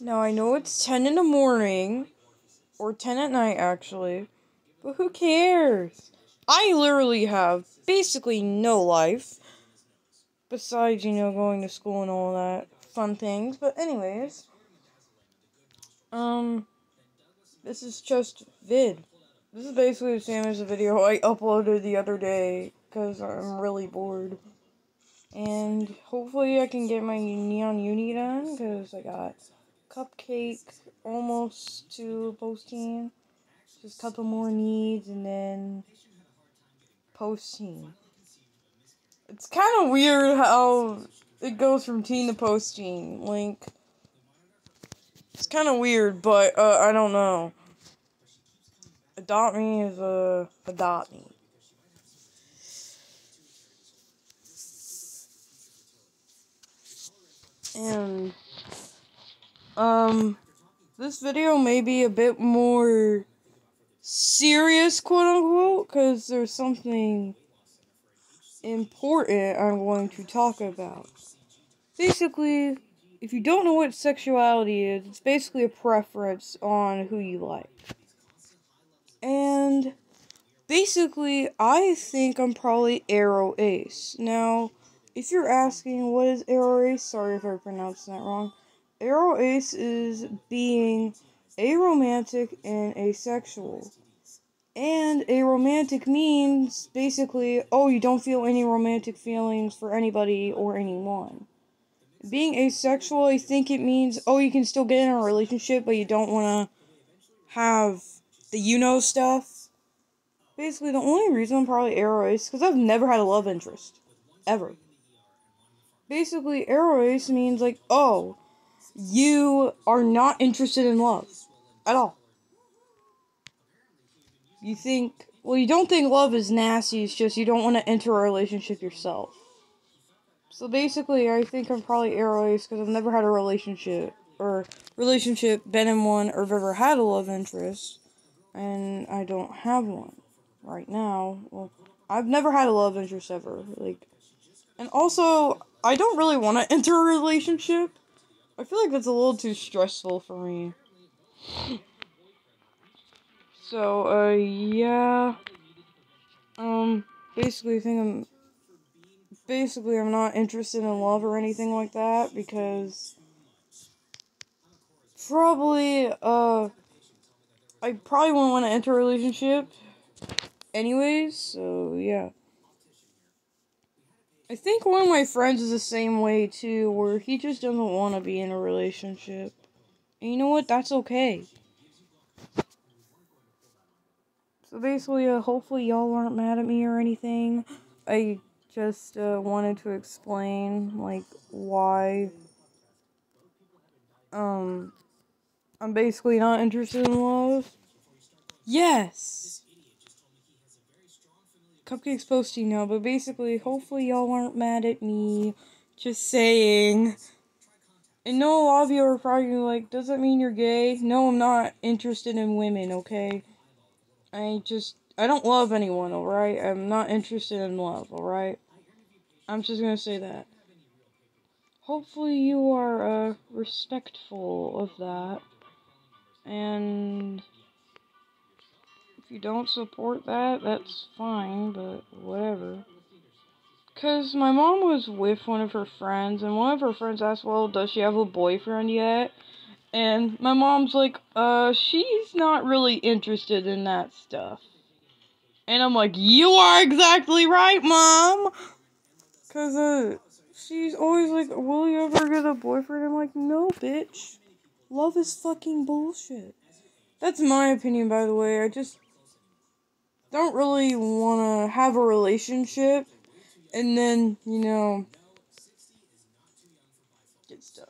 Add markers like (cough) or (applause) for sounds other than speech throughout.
Now I know it's 10 in the morning, or 10 at night actually, but who cares? I literally have basically no life, besides, you know, going to school and all that fun things, but anyways, um, this is just vid. This is basically the same as the video I uploaded the other day, because I'm really bored. And hopefully I can get my Neon Uni done, because I got cupcake almost to post-teen. Just a couple more needs and then post-teen. It's kind of weird how it goes from teen to post-teen. Link. It's kind of weird, but uh, I don't know. Adopt me is a uh, adopt me. And um, this video may be a bit more serious, quote unquote, because there's something important I'm going to talk about. Basically, if you don't know what sexuality is, it's basically a preference on who you like. And basically, I think I'm probably Aro Ace. Now, if you're asking what is Aro Ace, sorry if I pronounced that wrong. Aro Ace is being aromantic and asexual. And aromantic means basically, oh, you don't feel any romantic feelings for anybody or anyone. Being asexual, I think it means, oh, you can still get in a relationship, but you don't want to have the you know stuff. Basically, the only reason I'm probably Aro Ace because I've never had a love interest. Ever. Basically, Aro Ace means like, oh, you are not interested in love at all. You think, well, you don't think love is nasty, it's just you don't want to enter a relationship yourself. So basically, I think I'm probably Aro because I've never had a relationship, or relationship, been in one, or have ever had a love interest, and I don't have one right now. Well, I've never had a love interest ever, like, and also, I don't really want to enter a relationship I feel like that's a little too stressful for me. So, uh, yeah. Um, basically, I think I'm. Basically, I'm not interested in love or anything like that because. Probably, uh. I probably won't want to enter a relationship. Anyways, so, yeah. I think one of my friends is the same way too, where he just doesn't want to be in a relationship. And you know what? That's okay. So basically, uh, hopefully y'all aren't mad at me or anything. I just uh, wanted to explain, like, why um, I'm basically not interested in love. Yes! Cupcake's post-teen now, but basically, hopefully y'all aren't mad at me. Just saying. And no, a lot of you are probably like, does that mean you're gay? No, I'm not interested in women, okay? I just, I don't love anyone, alright? I'm not interested in love, alright? I'm just gonna say that. Hopefully you are, uh, respectful of that. And... If you don't support that, that's fine, but whatever. Because my mom was with one of her friends, and one of her friends asked, well, does she have a boyfriend yet? And my mom's like, uh, she's not really interested in that stuff. And I'm like, you are exactly right, mom! Because, uh, she's always like, will you ever get a boyfriend? I'm like, no, bitch. Love is fucking bullshit. That's my opinion, by the way. I just don't really want to have a relationship and then, you know, get stuff.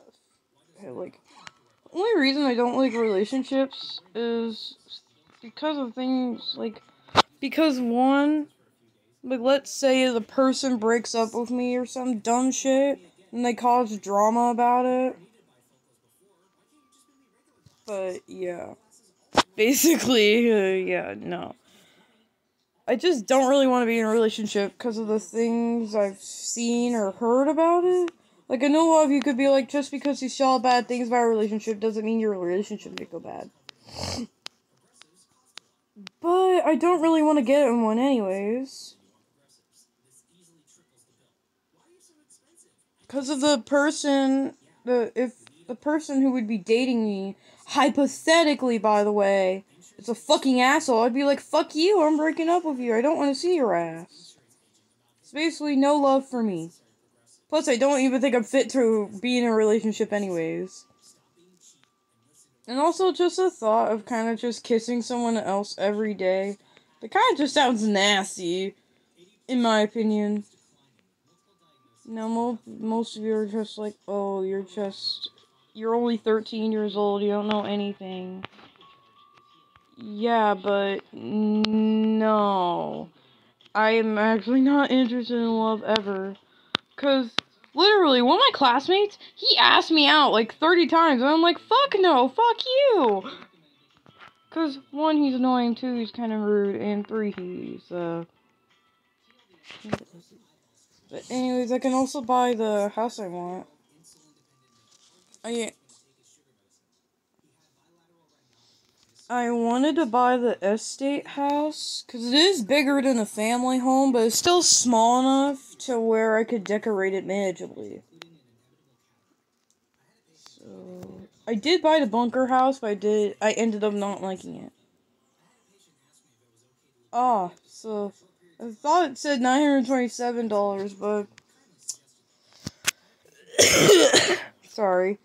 like, the only reason I don't like relationships is because of things like, because one, like, let's say the person breaks up with me or some dumb shit and they cause drama about it. But, yeah. Basically, uh, (laughs) yeah, no. I just don't really want to be in a relationship because of the things I've seen or heard about it. Like, I know a lot of you could be like, just because you saw bad things about a relationship doesn't mean your relationship may go bad. but I don't really want to get in one anyways. Because of the person, the if the person who would be dating me, hypothetically, by the way, is a fucking asshole, I'd be like, fuck you, I'm breaking up with you, I don't want to see your ass. It's basically no love for me. Plus, I don't even think I'm fit to be in a relationship anyways. And also, just the thought of kind of just kissing someone else every day. That kind of just sounds nasty, in my opinion. No, mo most of you are just like, oh, you're just, you're only 13 years old, you don't know anything. Yeah, but no. I am actually not interested in love ever. Because, literally, one of my classmates, he asked me out like 30 times, and I'm like, fuck no, fuck you! Because, one, he's annoying, two, he's kind of rude, and three, he's, uh... But anyways, I can also buy the house I want. I... I wanted to buy the estate house because it is bigger than a family home, but it's still small enough to where I could decorate it manageably. So I did buy the bunker house, but I did I ended up not liking it. Ah, so I thought it said nine hundred twenty-seven dollars, but (coughs) sorry.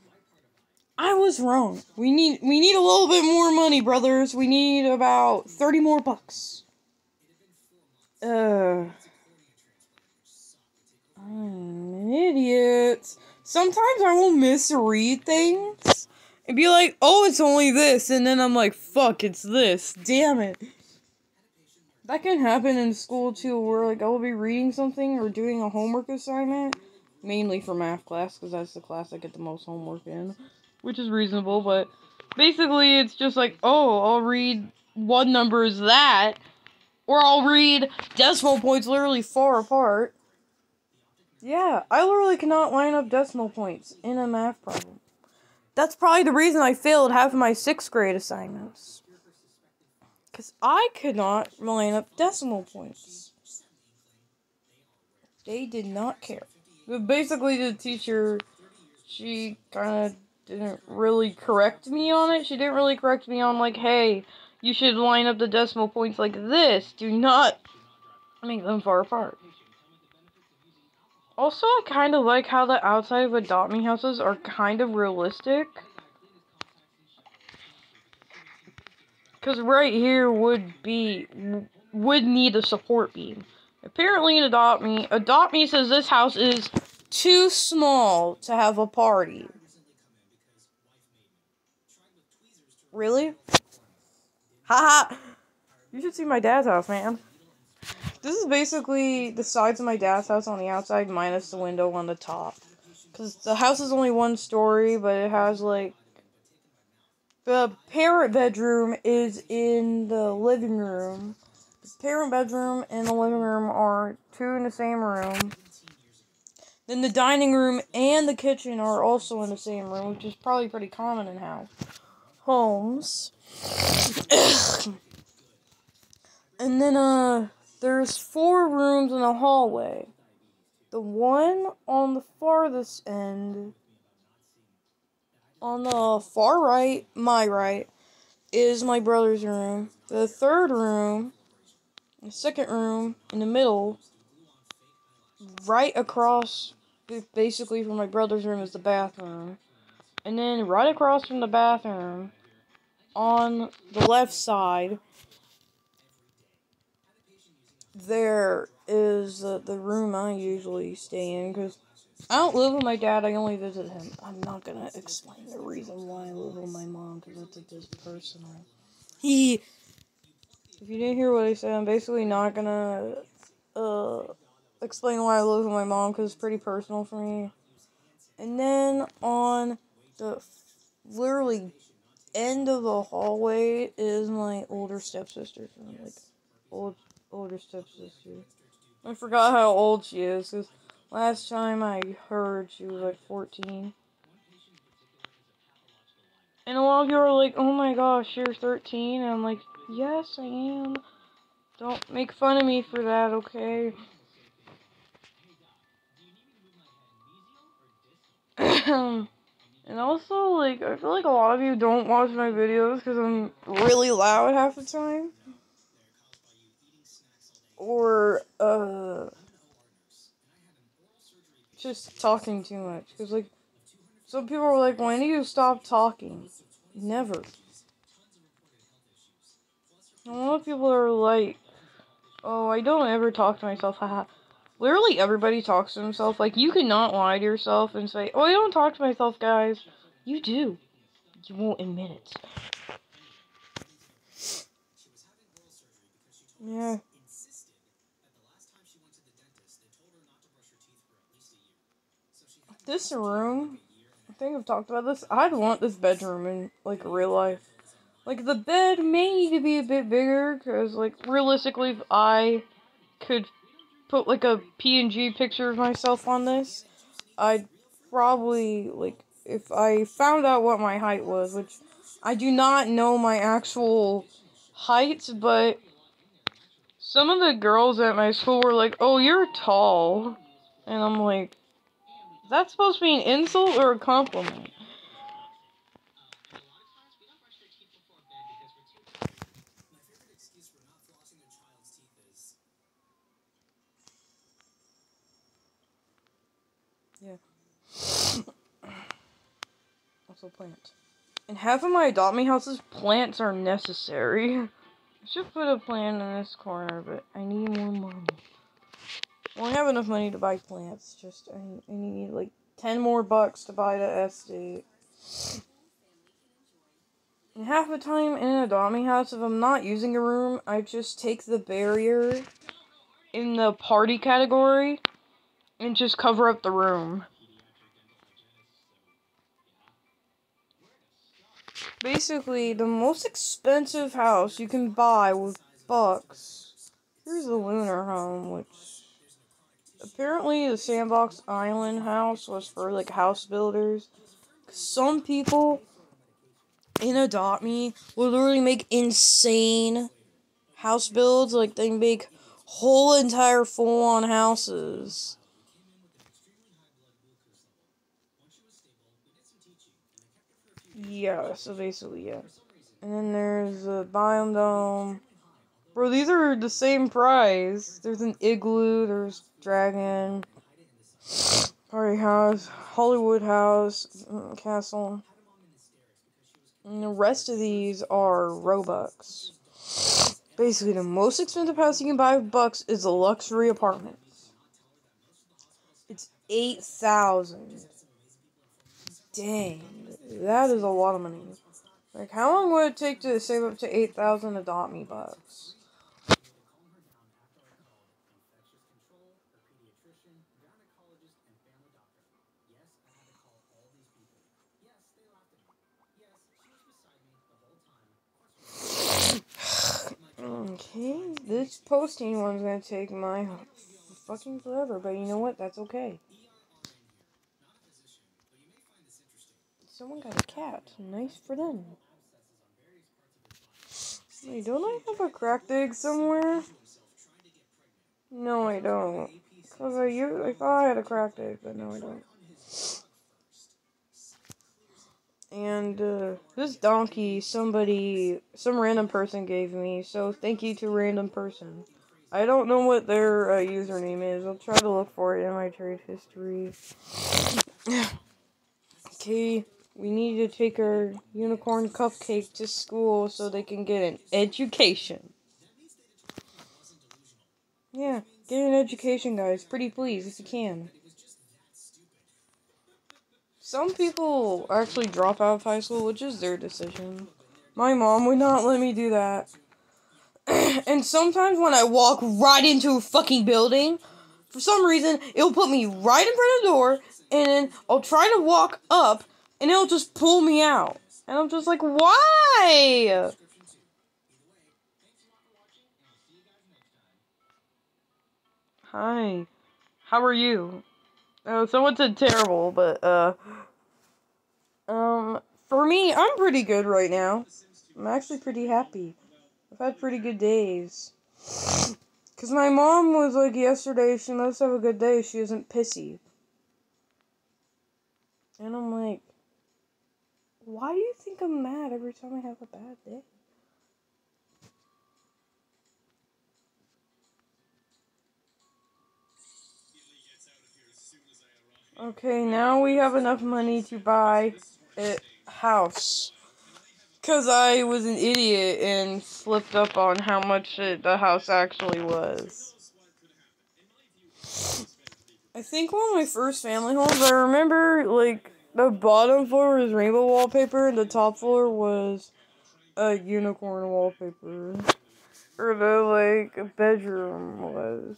I was wrong. We need we need a little bit more money, brothers. We need about 30 more bucks. Uh I'm an idiot. Sometimes I will misread things and be like, "Oh, it's only this." And then I'm like, "Fuck, it's this." Damn it. That can happen in school too, where like I will be reading something or doing a homework assignment, mainly for math class, because that's the class I get the most homework in which is reasonable, but basically it's just like, oh, I'll read one number is that, or I'll read decimal points literally far apart. Yeah, I literally cannot line up decimal points in a math problem. That's probably the reason I failed half of my sixth grade assignments. Because I could not line up decimal points. They did not care. But basically, the teacher, she kind of didn't really correct me on it. She didn't really correct me on, like, hey, you should line up the decimal points like this. Do not make them far apart. Also, I kind of like how the outside of Adopt Me houses are kind of realistic. Because right here would be, would need a support beam. Apparently in Adopt Me, Adopt Me says this house is too small to have a party. Really? Haha! you should see my dad's house, man. This is basically the sides of my dad's house on the outside minus the window on the top. Because the house is only one story, but it has, like... The parent bedroom is in the living room. The parent bedroom and the living room are two in the same room. Then the dining room and the kitchen are also in the same room, which is probably pretty common in house homes. and then uh there's four rooms in a hallway. The one on the farthest end on the far right, my right, is my brother's room. The third room, the second room in the middle, right across basically from my brother's room is the bathroom. And then right across from the bathroom, on the left side, there is uh, the room I usually stay in because I don't live with my dad. I only visit him. I'm not gonna explain the reason why I live with my mom because that's just personal. He. If you didn't hear what I said, I'm basically not gonna uh explain why I live with my mom because it's pretty personal for me. And then on the literally end of the hallway is my older stepsister. Like, old older stepsister. I forgot how old she is. Cause Last time I heard, she was like 14. And a lot of you are like, oh my gosh, you're 13. And I'm like, yes, I am. Don't make fun of me for that, okay? (clears throat) Um, and also, like, I feel like a lot of you don't watch my videos because I'm really loud half the time. Or, uh, just talking too much. Because, like, some people are like, when do you stop talking? Never. A lot of people are like, oh, I don't ever talk to myself, haha. Literally everybody talks to himself. Like, you cannot lie to yourself and say, oh, I don't talk to myself, guys. You do. You won't admit it. Yeah. This room, I think I've talked about this. I'd want this bedroom in, like, real life. Like, the bed may need to be a bit bigger, because, like, realistically, if I could put, like, a PNG picture of myself on this, I'd probably, like, if I found out what my height was, which I do not know my actual height, but some of the girls at my school were like, oh, you're tall. And I'm like, is that supposed to be an insult or a compliment? Yeah. Plant. In half of my adopt me houses, plants are necessary. I should put a plant in this corner, but I need more money. I don't have enough money to buy plants. Just I, I need like ten more bucks to buy the estate. And half the time in an adopt house, if I'm not using a room, I just take the barrier in the party category and just cover up the room. Basically, the most expensive house you can buy with bucks. Here's the lunar home, which apparently the Sandbox Island house was for like house builders. Some people in Adopt Me will literally make insane house builds. Like they make whole entire full on houses. Yeah, so basically, yeah. And then there's a biome dome. Bro, these are the same price. There's an igloo, there's dragon, party house, Hollywood house, mm, castle. And the rest of these are Robux. Basically, the most expensive house you can buy with bucks is a luxury apartment. It's 8,000. Dang. That is a lot of money. Like, how long would it take to save up to 8,000 adopt me bucks? Okay, this post-teen one's gonna take my fucking forever, but you know what? That's okay. Someone got a cat. Nice for them. Wait, don't I have a cracked egg somewhere? No, I don't. Cause I, I thought I had a cracked egg, but no, I don't. And uh, this donkey, somebody, some random person gave me. So thank you to random person. I don't know what their uh, username is. I'll try to look for it in my trade history. (sighs) okay, we need to take our unicorn cupcake to school so they can get an education. Yeah, get an education, guys. Pretty please, if you can. Some people actually drop out of high school, which is their decision. My mom would not let me do that. (clears throat) and sometimes when I walk right into a fucking building, for some reason, it'll put me right in front of the door, and then I'll try to walk up, and it'll just pull me out. And I'm just like, why? Hi. How are you? Oh, someone said terrible, but uh, um, for me, I'm pretty good right now. I'm actually pretty happy. I've had pretty good days. (sighs) Cause my mom was like yesterday, she must have a good day. She isn't pissy. And I'm like, why do you think I'm mad every time I have a bad day? Okay, now we have enough money to buy a house. Because I was an idiot and slipped up on how much it, the house actually was. I think one of my first family homes, I remember, like, the bottom floor was rainbow wallpaper and the top floor was a unicorn wallpaper. Or the, like, bedroom was.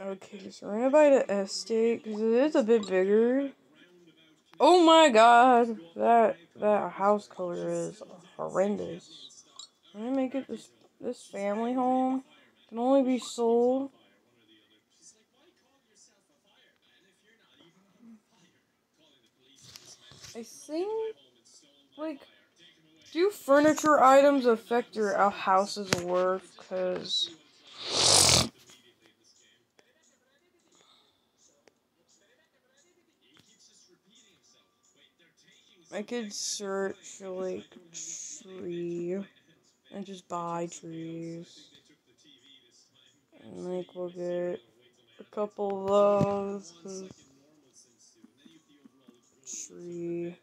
Okay, so we're gonna buy the estate because it is a bit bigger. Oh my god, that that house color is horrendous. I'm gonna make it this this family home can only be sold. I think like do furniture items affect your uh, house's worth? Cause I could search for like tree and just buy trees. And like we'll get a couple of those. Tree.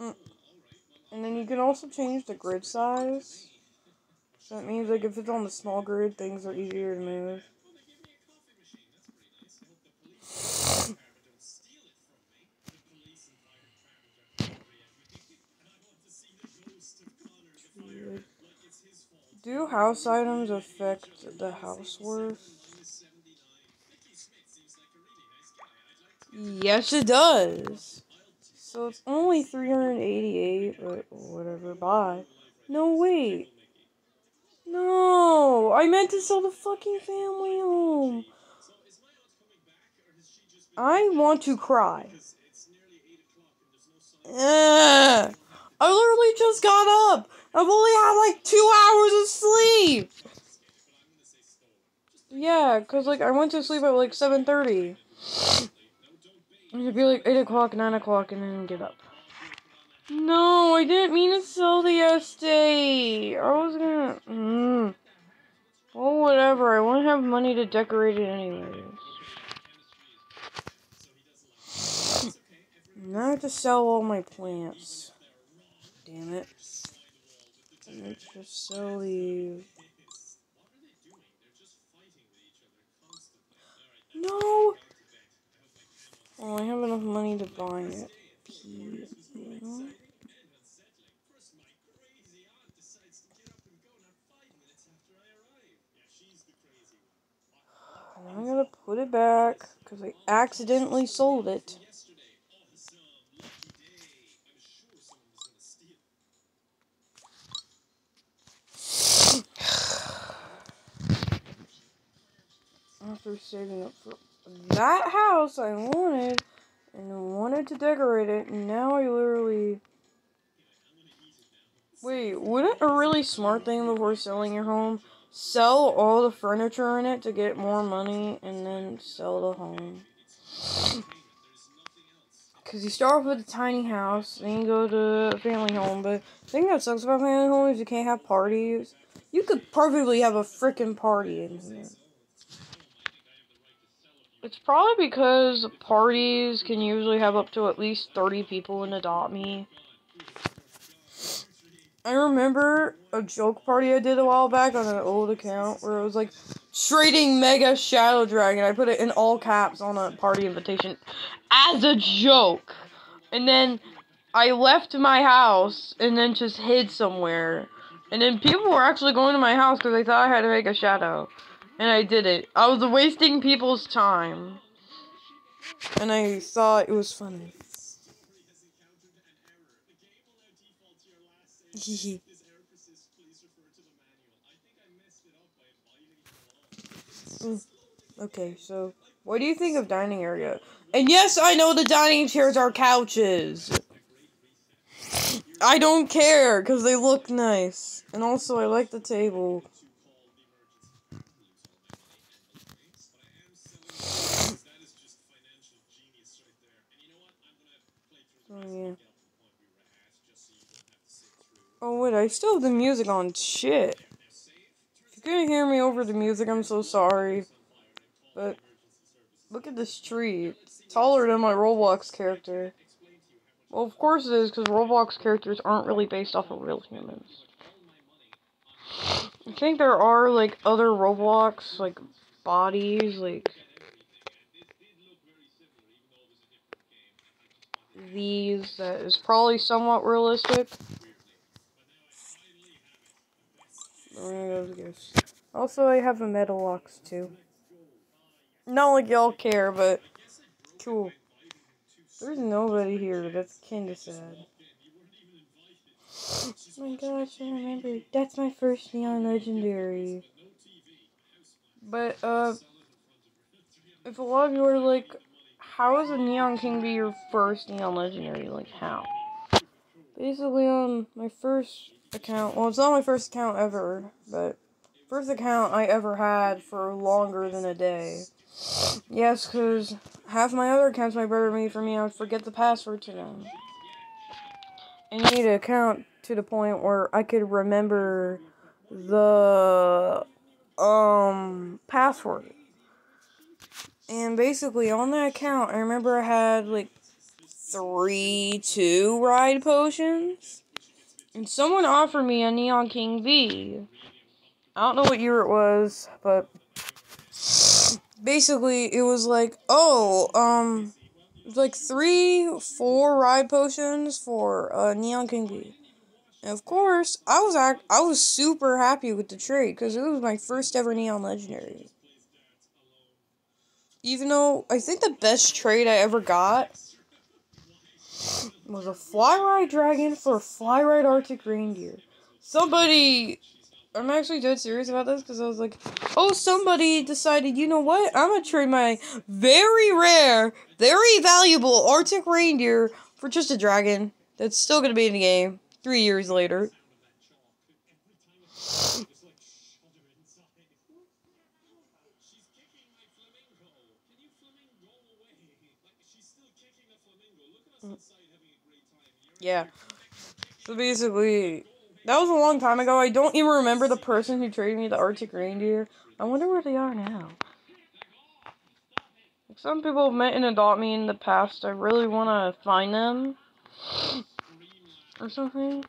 Mm. And then you can also change the grid size. So that means like if it's on the small grid, things are easier to move. (laughs) Do house items affect the house worth? Yes, it does. So it's only 388, or whatever, bye. No, wait. No, I meant to sell the fucking family home. I want to cry. Ugh. I literally just got up. I've only had like two hours of sleep. Yeah, cause like I went to sleep at like seven thirty. It'd be like eight o'clock, nine o'clock, and then get up. No, I didn't mean to sell the estate. I was gonna. Mm. Well, whatever. I won't have money to decorate it anyways. Now I have to sell all my plants. Damn it. Let's just sell these. No! Oh, I have enough money to buy it. (sighs) I'm gonna put it back because I accidentally sold it. (sighs) After saving up for that house I wanted and wanted to decorate it, and now I literally. Wait, wouldn't a really smart thing before selling your home sell all the furniture in it to get more money and then sell the home? (sighs) Because you start off with a tiny house, then you go to a family home, but the thing that sucks about family home is you can't have parties. You could perfectly have a freaking party in here. It's probably because parties can usually have up to at least 30 people in Adopt Me. I remember a joke party I did a while back on an old account where it was like trading Mega Shadow Dragon. I put it in all caps on a party invitation as a joke. And then I left my house and then just hid somewhere. And then people were actually going to my house because they thought I had to make a shadow. And I did it. I was wasting people's time. And I thought it was funny. Hehe. (laughs) okay, so what do you think of dining area? And yes, I know the dining chairs are couches. I don't care because they look nice. And also, I like the table. Yeah. Oh, wait, I still have the music on. Shit. If you couldn't hear me over the music, I'm so sorry. But, look at this tree. It's taller than my Roblox character. Well, of course it is, because Roblox characters aren't really based off of real humans. I think there are, like, other Roblox, like, bodies, like... These, that is probably somewhat realistic. Also, I have a metal Metalox, too. Not like y'all care, but... Cool. There's nobody here. That's kind of sad. oh my gosh, I remember. That's my first Neon Legendary. But, uh, if a lot of you are like, how is a Neon King Bee your first Neon Legendary? Like, how? Basically, on my first account, well, it's not my first account ever, but first account I ever had for longer than a day. Yes, because half my other accounts my brother made for me, I would forget the password to them. I need an account to the point where I could remember the um password. And basically on that account, I remember I had like three, two ride potions. And someone offered me a Neon King Bee. I don't know what year it was, but basically it was like, oh, um, like three, four ride potions for uh, Neon King Bee. And of course, I was act I was super happy with the trade because it was my first ever Neon Legendary. Even though I think the best trade I ever got was a Fly Dragon for a Fly Arctic Reindeer. Somebody I'm actually dead serious about this because I was like, oh, somebody decided, you know what? I'm gonna trade my very rare, very valuable Arctic reindeer for just a dragon that's still gonna be in the game three years later. Yeah. So basically, that was a long time ago. I don't even remember the person who traded me the Arctic reindeer. I wonder where they are now. Some people have met and adopt me in the past. I really want to find them. Or something.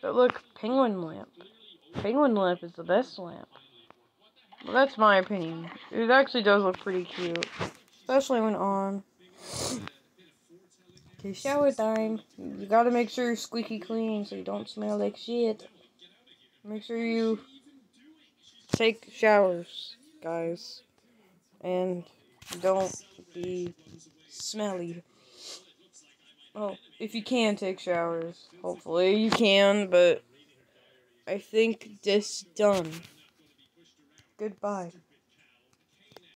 But look, penguin lamp. Penguin lamp is the best lamp. Well, that's my opinion. It actually does look pretty cute. Especially when on. Shower time. You gotta make sure you're squeaky clean so you don't smell like shit. Make sure you take showers, guys. And don't be smelly. Oh, if you can take showers. Hopefully you can, but I think this done. Goodbye.